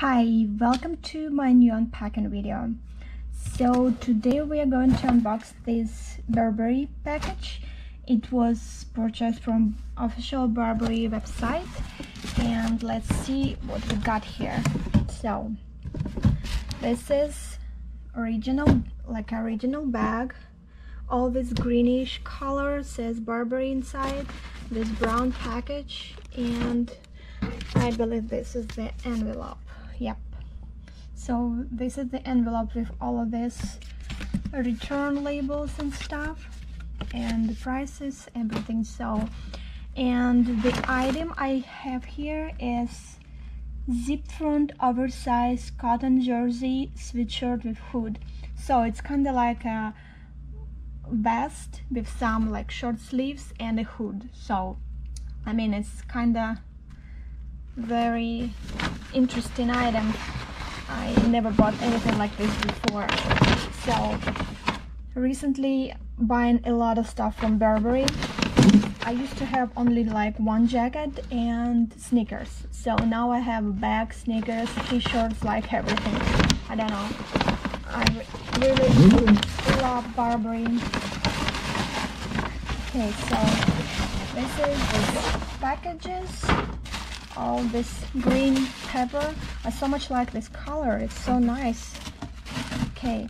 Hi, welcome to my new unpacking video. So today we are going to unbox this Burberry package. It was purchased from official Burberry website and let's see what we got here. So this is original, like original bag. All this greenish color says Burberry inside. This brown package and I believe this is the envelope yep. So this is the envelope with all of this return labels and stuff and the prices everything so. And the item I have here is zip front oversized cotton jersey sweatshirt with hood. So it's kind of like a vest with some like short sleeves and a hood. So I mean it's kind of very interesting item. I never bought anything like this before. So recently buying a lot of stuff from Burberry. I used to have only like one jacket and sneakers. So now I have bags, sneakers, t-shirts, like everything. I don't know. I really love Burberry. Okay so this is the packages all this green pepper. I so much like this color. It's so nice. Okay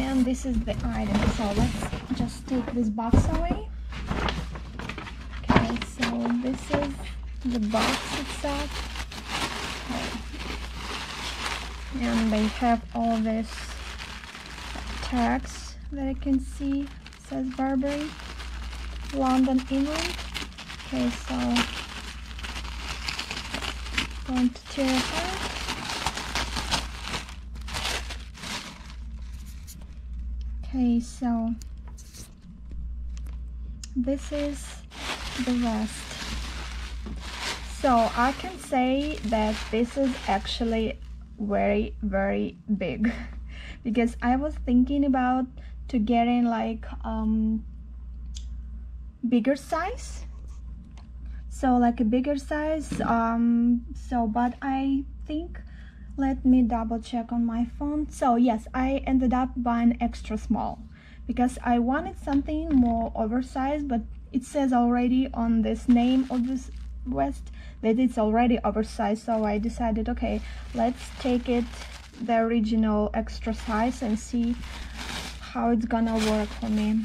and this is the item. So let's just take this box away. Okay so this is the box itself. Okay. and they have all this tags that I can see it says Burberry London England. Okay so going to tear apart. Okay, so this is the rest. So I can say that this is actually very very big because I was thinking about to get in like um bigger size so like a bigger size um so but i think let me double check on my phone. So yes i ended up buying extra small because i wanted something more oversized but it says already on this name of this vest that it's already oversized. So i decided okay let's take it the original extra size and see how it's gonna work for me.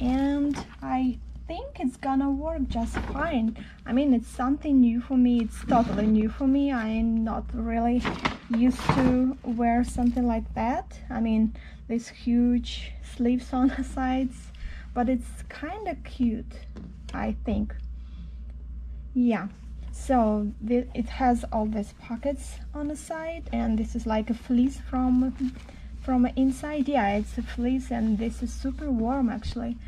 And i think it's gonna work just fine. I mean it's something new for me. It's totally new for me. I'm not really used to wear something like that. I mean these huge sleeves on the sides but it's kind of cute I think. Yeah so it has all these pockets on the side and this is like a fleece from from inside. Yeah it's a fleece and this is super warm actually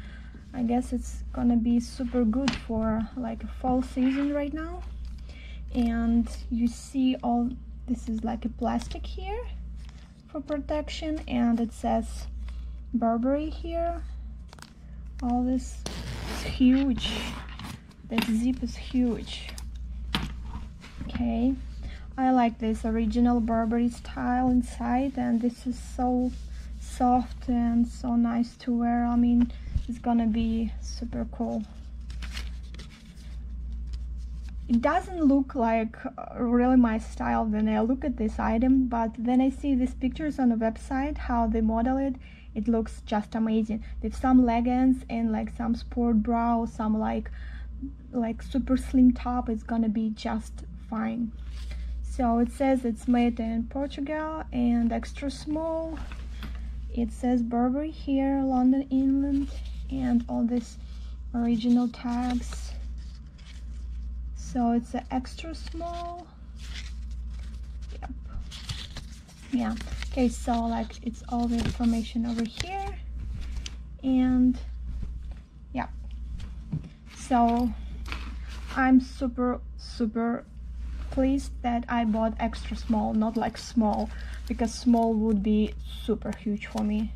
I guess it's gonna be super good for like a fall season right now. And you see all this is like a plastic here for protection and it says Burberry here. All this is huge. This zip is huge. Okay. I like this original Burberry style inside and this is so soft and so nice to wear. I mean it's gonna be super cool. It doesn't look like uh, really my style when I look at this item but when I see these pictures on the website how they model it it looks just amazing. With some leggings and like some sport bra some like like super slim top it's gonna be just fine. So it says it's made in Portugal and extra small. It says Burberry here London England and all these original tags. So it's an extra small. Yep. Yeah. Okay so like it's all the information over here. And yeah. So i'm super super pleased that i bought extra small not like small because small would be super huge for me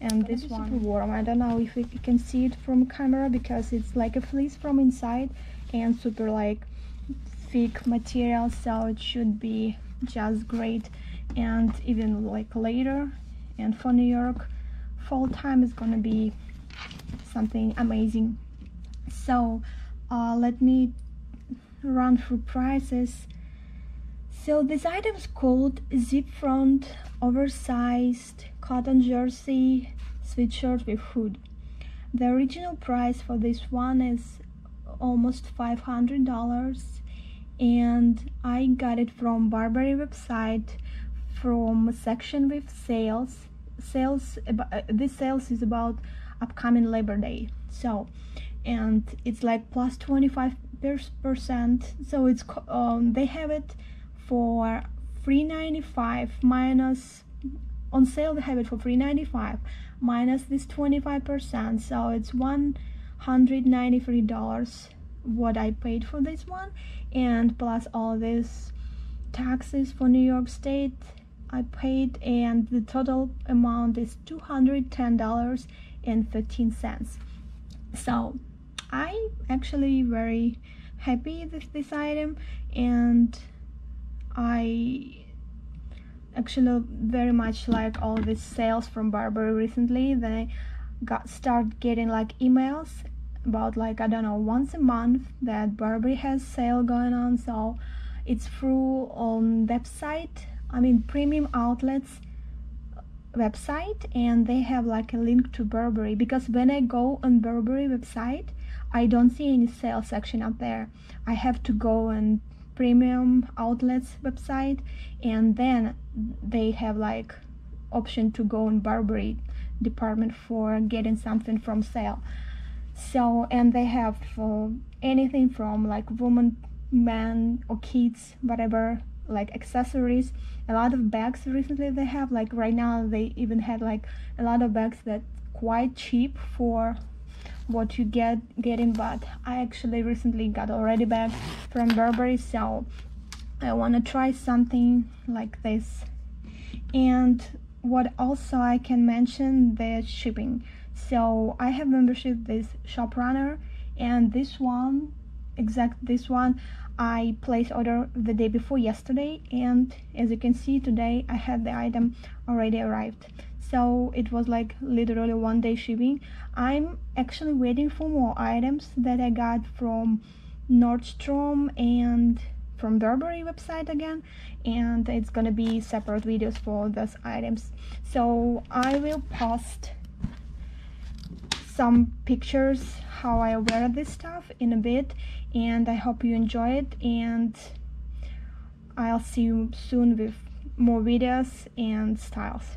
and this one. super warm? I don't know if you can see it from camera because it's like a fleece from inside and super like thick material so it should be just great. And even like later and for New York fall time is gonna be something amazing. So uh, let me run through prices so this item is called zip front oversized cotton jersey sweatshirt with hood. The original price for this one is almost $500 and I got it from Burberry website from a section with sales. Sales uh, this sales is about upcoming Labor Day. So and it's like plus 25 percent. So it's um, they have it for 395 minus on sale they have it for 395 minus this 25 percent. So it's 193 dollars what I paid for this one. And plus all these taxes for New York State I paid and the total amount is $210.15 so I actually very happy with this item and I actually very much like all these sales from Burberry recently. They got start getting like emails about like I don't know once a month that Burberry has sale going on. So it's through on website I mean premium outlets uh, website and they have like a link to Burberry because when I go on Burberry website I don't see any sales section up there. I have to go on premium outlets website and then they have like option to go in Burberry department for getting something from sale. So and they have uh, anything from like woman man or kids whatever like accessories. A lot of bags recently they have like right now they even had like a lot of bags that quite cheap for what you get getting but I actually recently got already bag from Burberry so I want to try something like this. And what also I can mention the shipping. So I have membership with ShopRunner and this one exact this one I placed order the day before yesterday and as you can see today I had the item already arrived so it was like literally one day shipping I'm actually waiting for more items that I got from Nordstrom and from Burberry website again and it's gonna be separate videos for those items so I will post some pictures how I wear this stuff in a bit and I hope you enjoy it and I'll see you soon with more videos and styles.